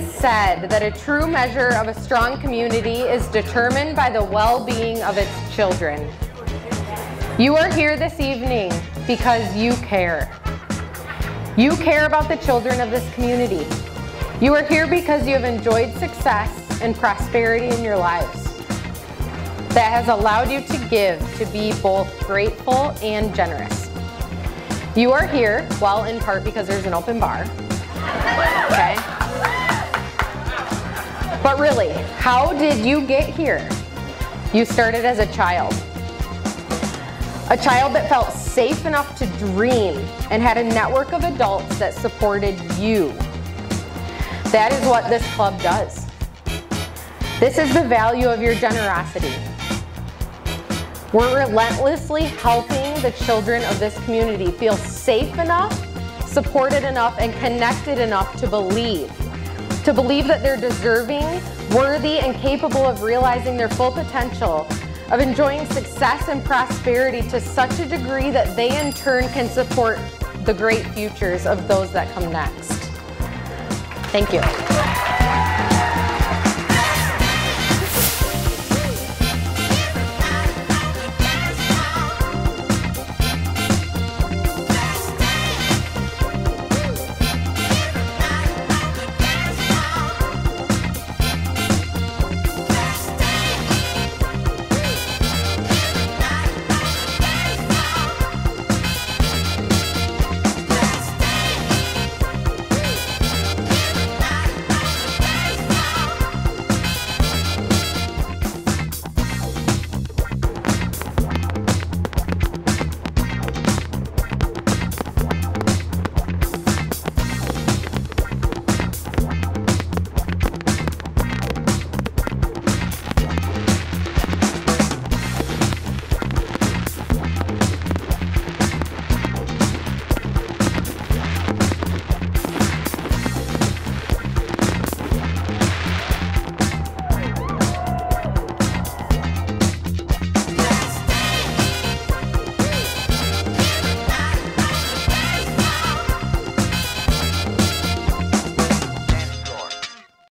said that a true measure of a strong community is determined by the well-being of its children. You are here this evening because you care. You care about the children of this community. You are here because you have enjoyed success and prosperity in your lives that has allowed you to give to be both grateful and generous. You are here, well, in part because there's an open bar, okay? But really, how did you get here? You started as a child. A child that felt safe enough to dream and had a network of adults that supported you. That is what this club does. This is the value of your generosity. We're relentlessly helping the children of this community feel safe enough, supported enough, and connected enough to believe. To believe that they're deserving, worthy, and capable of realizing their full potential, of enjoying success and prosperity to such a degree that they in turn can support the great futures of those that come next. Thank you.